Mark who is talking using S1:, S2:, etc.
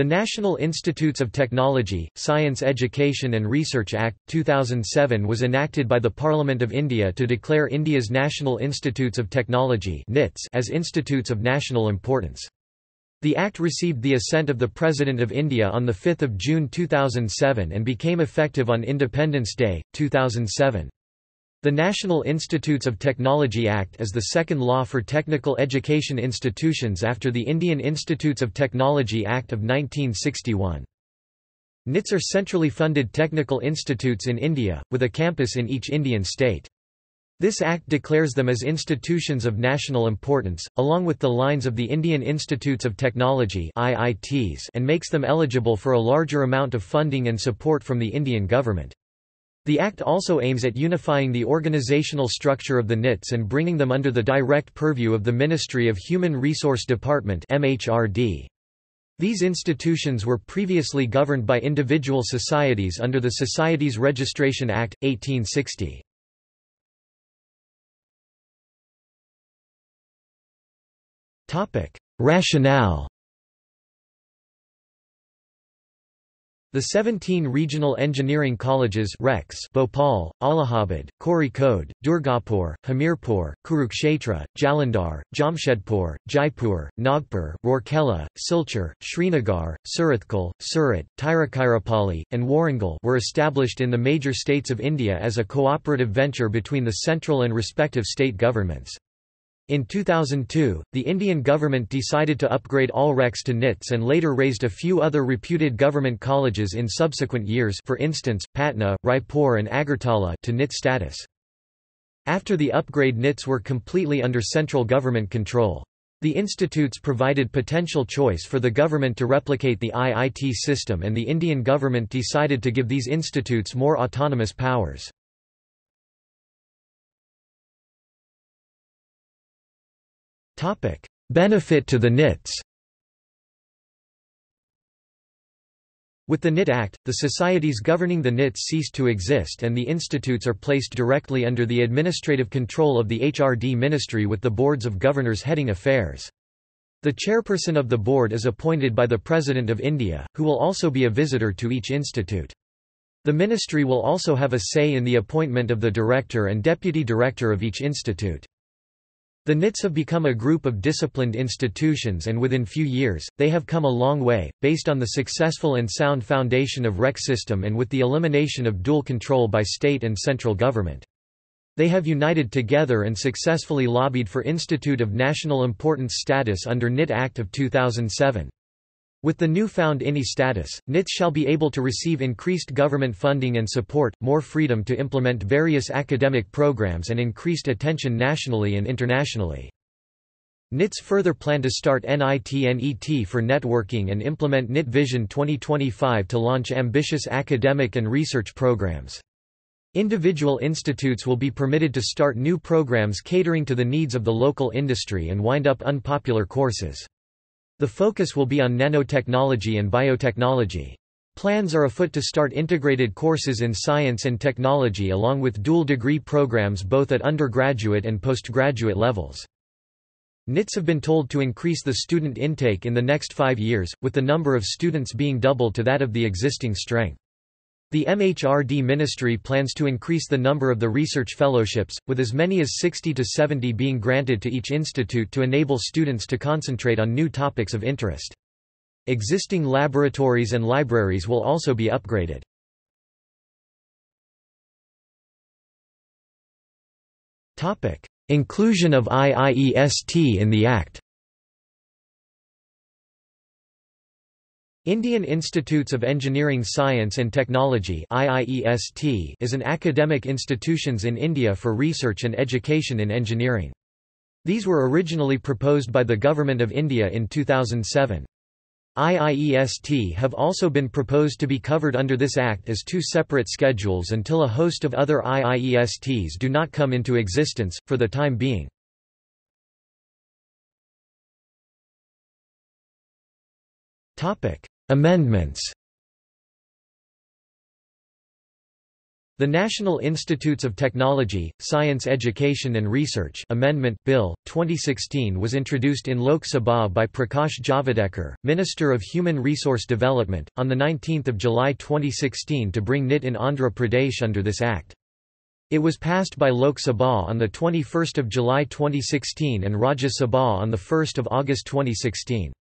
S1: The National Institutes of Technology, Science Education and Research Act, 2007 was enacted by the Parliament of India to declare India's National Institutes of Technology as institutes of national importance. The Act received the assent of the President of India on 5 June 2007 and became effective on Independence Day, 2007. The National Institutes of Technology Act is the second law for technical education institutions after the Indian Institutes of Technology Act of 1961. NITs are centrally funded technical institutes in India, with a campus in each Indian state. This act declares them as institutions of national importance, along with the lines of the Indian Institutes of Technology and makes them eligible for a larger amount of funding and support from the Indian government. The Act also aims at unifying the organizational structure of the NITs and bringing them under the direct purview of the Ministry of Human Resource Department MHRD. These institutions were previously governed by individual societies under the Societies Registration Act, 1860. Rationale The 17 regional engineering colleges RECs Bhopal, Allahabad, Kozhikode, Durgapur, Hamirpur, Kurukshetra, Jalandhar, Jamshedpur, Jaipur, Nagpur, Rourkela, Silchar, Srinagar, Suratkal, Surat, Tiruchirappalli, and Warangal were established in the major states of India as a cooperative venture between the central and respective state governments. In 2002, the Indian government decided to upgrade all RECs to NITs and later raised a few other reputed government colleges in subsequent years for instance, Patna, Raipur and Agartala to NIT status. After the upgrade NITs were completely under central government control. The institutes provided potential choice for the government to replicate the IIT system and the Indian government decided to give these institutes more autonomous powers. Benefit to the NITs With the NIT Act, the societies governing the NITs cease to exist and the institutes are placed directly under the administrative control of the HRD Ministry with the boards of governors heading affairs. The chairperson of the board is appointed by the President of India, who will also be a visitor to each institute. The ministry will also have a say in the appointment of the director and deputy director of each institute. The NITs have become a group of disciplined institutions and within few years, they have come a long way, based on the successful and sound foundation of REC system and with the elimination of dual control by state and central government. They have united together and successfully lobbied for Institute of National Importance status under NIT Act of 2007. With the newfound INI status, NITs shall be able to receive increased government funding and support, more freedom to implement various academic programs and increased attention nationally and internationally. NITs further plan to start NIT-NET for networking and implement NIT Vision 2025 to launch ambitious academic and research programs. Individual institutes will be permitted to start new programs catering to the needs of the local industry and wind up unpopular courses. The focus will be on nanotechnology and biotechnology. Plans are afoot to start integrated courses in science and technology along with dual degree programs both at undergraduate and postgraduate levels. NITs have been told to increase the student intake in the next five years, with the number of students being double to that of the existing strength. The MHRD ministry plans to increase the number of the research fellowships, with as many as 60 to 70 being granted to each institute to enable students to concentrate on new topics of interest. Existing laboratories and libraries will also be upgraded. Inclusion of IIEST in the Act Indian Institutes of Engineering Science and Technology is an academic institutions in India for research and education in engineering. These were originally proposed by the Government of India in 2007. IIEST have also been proposed to be covered under this Act as two separate schedules until a host of other IIESTs do not come into existence, for the time being. Amendments The National Institutes of Technology, Science Education and Research Amendment Bill 2016 was introduced in Lok Sabha by Prakash Javadekar, Minister of Human Resource Development, on 19 July 2016 to bring NIT in Andhra Pradesh under this act. It was passed by Lok Sabha on 21 July 2016 and Rajya Sabha on 1 August 2016.